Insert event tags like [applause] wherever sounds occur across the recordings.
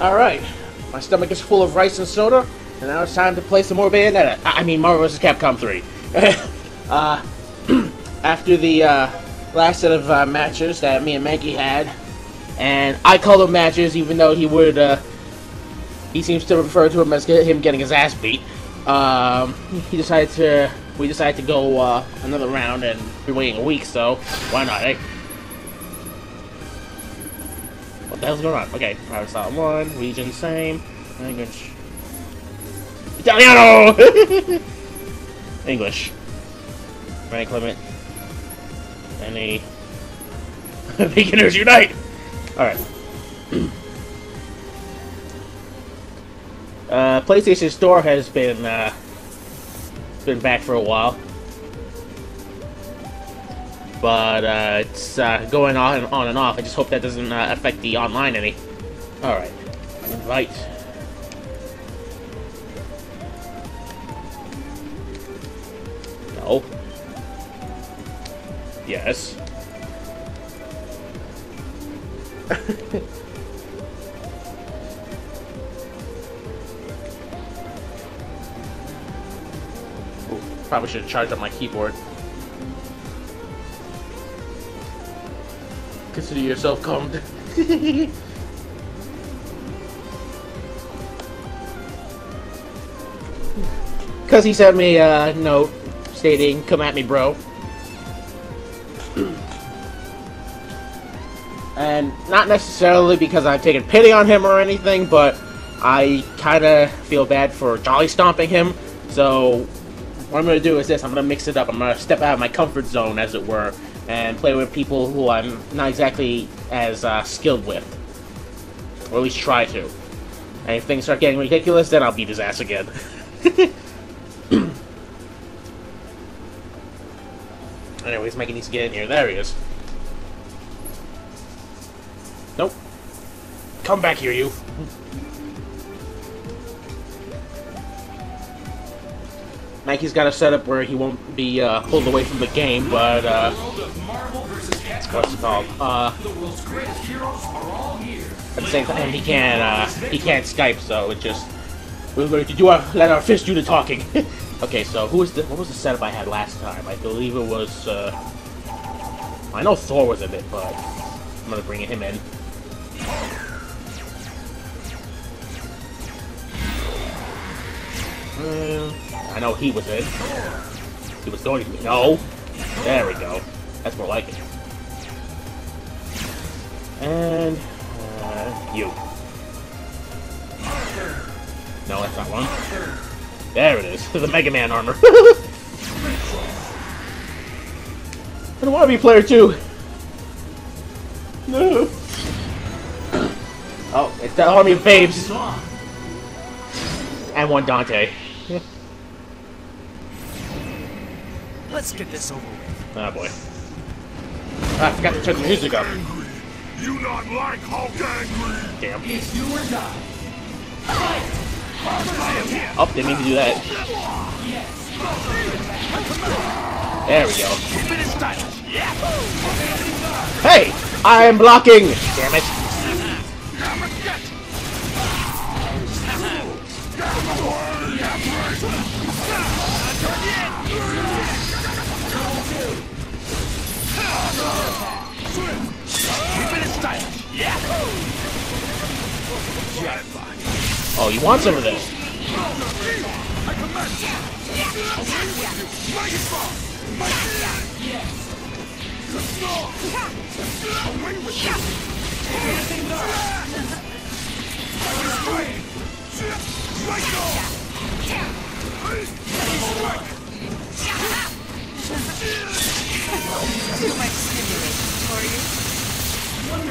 Alright, my stomach is full of rice and soda, and now it's time to play some more Bayonetta. I I mean, Marvel vs. Capcom 3. [laughs] uh, [clears throat] after the uh, last set of uh, matches that me and Mankey had, and I call them matches even though he would, uh, he seems to refer to them as him getting his ass beat. Um, he decided to, we decided to go uh, another round, and we're waiting a week, so why not, eh? What the hell's going on? Okay, private style one, region same, language. Italiano! [laughs] English. Rank limit. Any. [laughs] Beginners unite! Alright. [clears throat] uh, PlayStation Store has been, uh, been back for a while. But, uh, it's, uh, going on and on and off. I just hope that doesn't, uh, affect the online any. Alright. Invite. No. Yes. [laughs] Probably should have charged up my keyboard. Consider yourself calmed. Because [laughs] he sent me a note stating, come at me, bro. [clears throat] and not necessarily because I've taken pity on him or anything, but I kind of feel bad for jolly stomping him. So what I'm going to do is this. I'm going to mix it up. I'm going to step out of my comfort zone, as it were, and play with people who I'm not exactly as uh, skilled with. Or at least try to. And if things start getting ridiculous, then I'll beat his ass again. [laughs] Anyways, Mikey needs to get in here. There he is. Nope. Come back here, you. Mikey's got a setup where he won't be uh, pulled away from the game, but uh, what's it called? Uh, at the same time, he can't uh, he can't Skype, so it just we're going to do our let our fist do the talking. [laughs] okay, so who was the what was the setup I had last time? I believe it was. Uh, I know Thor was in it, but I'm gonna bring him in. I know he was in. He was going to. No! There we go. That's more like it. And... Uh, you. No, that's not one. There it is. [laughs] the Mega Man armor. [laughs] I don't want to be player two. No. Oh, it's the army of babes. And one Dante. Let's get this over with. Oh boy. Ah, I forgot to turn the music up. You not like Hulk angry? Damn. It's you or die. Oh, didn't mean to do that. There we go. Hey! I am blocking! Damn it. Oh, you want some of this?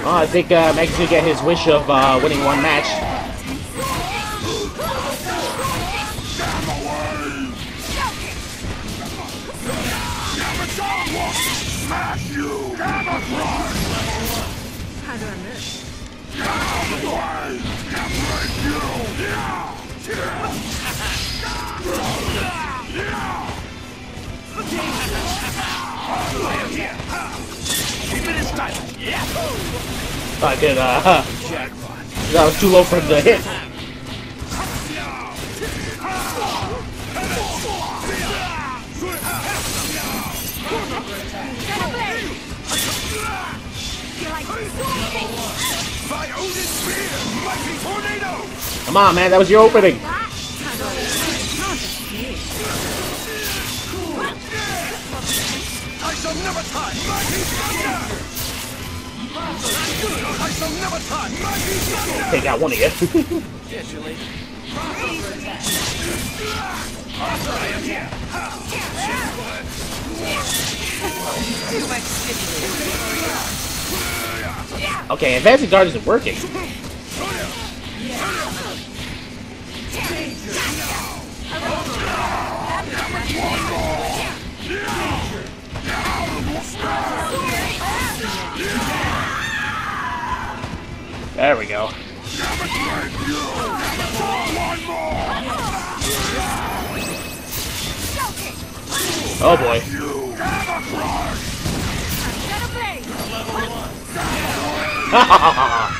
Oh, I think uh, Max gonna get his wish of uh, winning one match. How do I miss? The. I uh, Jackpot. [laughs] That was too low for to hit. Come on, man, that was your opening. I shall never! I shall never! Take out one of you. [laughs] Okay, advancing guard isn't working. There we go. Oh boy.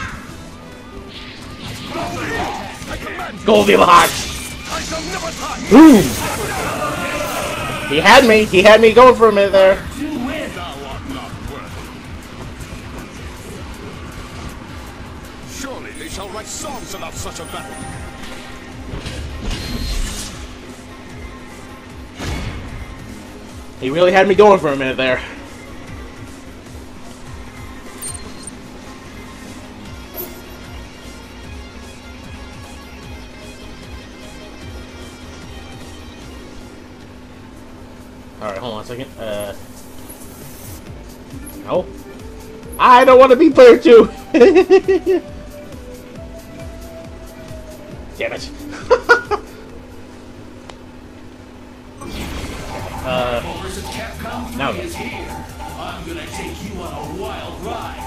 [laughs] Goldilocks! I tie Boom! He had me. He had me going for a minute there. Surely they shall write songs about such a battle. He really had me going for a minute there. Second. Uh. No. I don't want to be player two! Damn it. [laughs] uh. Now then. I'm gonna take you on a wild ride.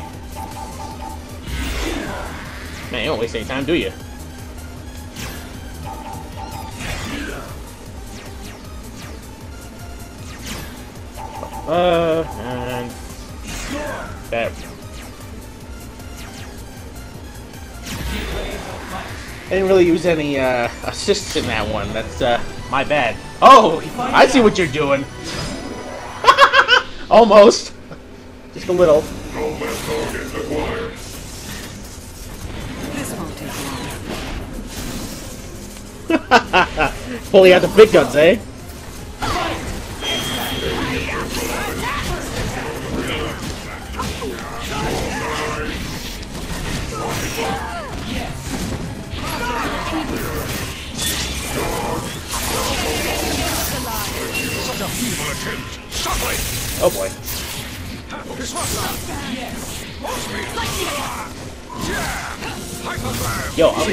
Man, you don't waste any time, do you? Uh, and there. I didn't really use any uh, assists in that one. That's uh, my bad. Oh, I see what you're doing. [laughs] Almost. Just a little. This won't take long. [laughs] Pulling out the big guns, eh? Such a feeble attempt. Suddenly! Oh boy. Yo, I'm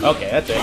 Okay, that's it.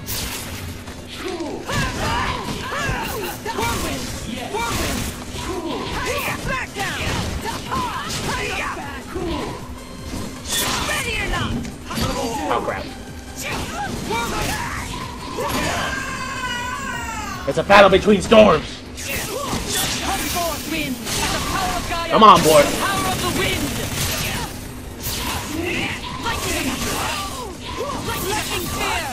Oh crap. It's a battle between storms. Come on, boy. Power of the wind! Lightning spear!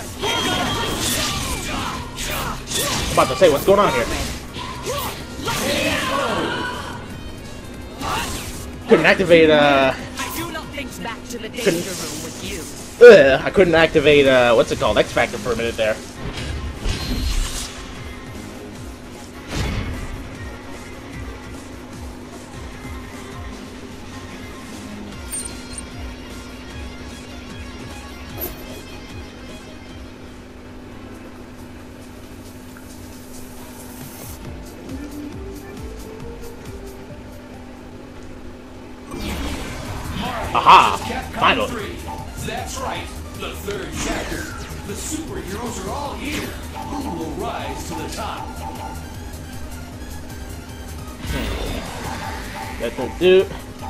I'm about to say, what's going on here? couldn't activate, uh, I do not think back to the danger Couldn't- room with you. Ugh, I couldn't activate, uh, what's it called, X Factor for a minute there. Aha! Finally. 3. That's right. The third chapter. The superheroes are all here. Who will rise to the top? That will do.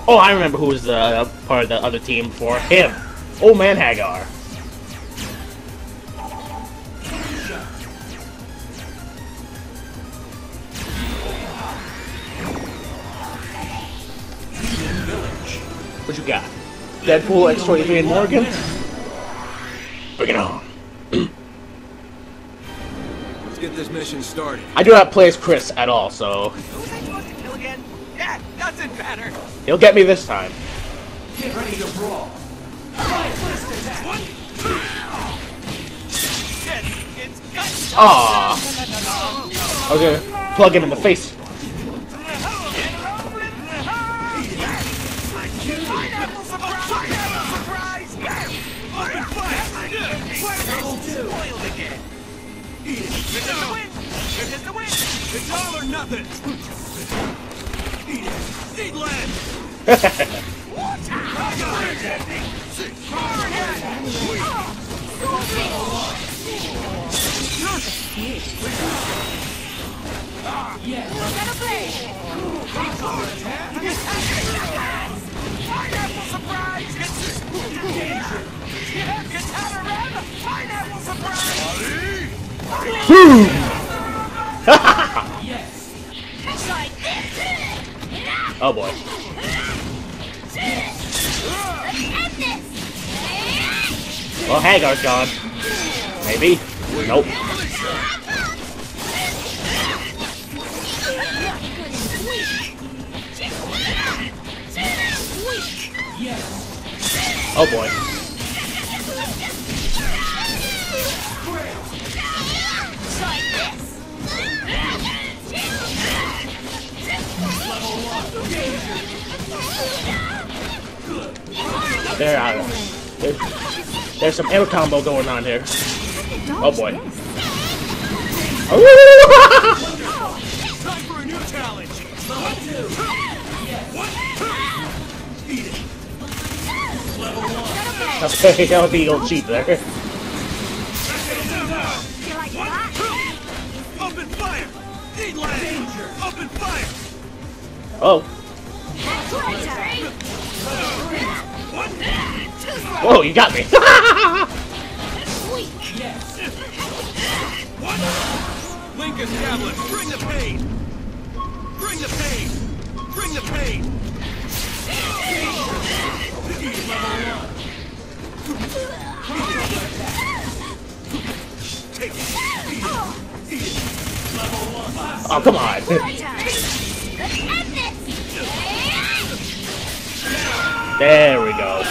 Oh, I remember who was uh, part of the other team for Him. Old Man Haggar. What you got? Deadpool, X23, and Morrigan? Bring it on. Let's get this mission started. I do not play as Chris at all, so Who was I supposed to kill again? Yeah, doesn't matter. he'll get me this time. Get ready to brawl. Fly twist attack. Shit, it's got I was gonna plug him in the face. This is the win! This is the win! It's all or nothing! Eat it! Eat land! Pineapple surprise! It's It's out around! Pineapple surprise! [laughs] Oh boy. Well, Haggar's gone. Maybe. Nope. Oh boy. There, uh, there's, there's some air combo going on here. Oh boy. Time for a new challenge! Okay, [laughs] that would be a little cheap there. Open fire! Eat land! Fire! Oh. Whoa, you got me. [laughs] Link established! Bring the pain! Bring the pain! Bring the pain! Oh, come on. [laughs] There we go.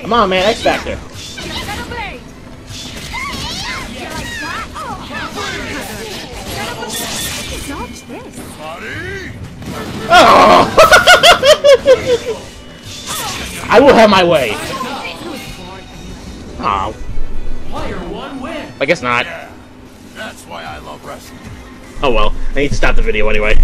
Come on, man, X Factor. Dodge. Oh! [laughs] [laughs] I will have my way. I guess not. That's why I love wrestling. Oh well, I need to stop the video anyway.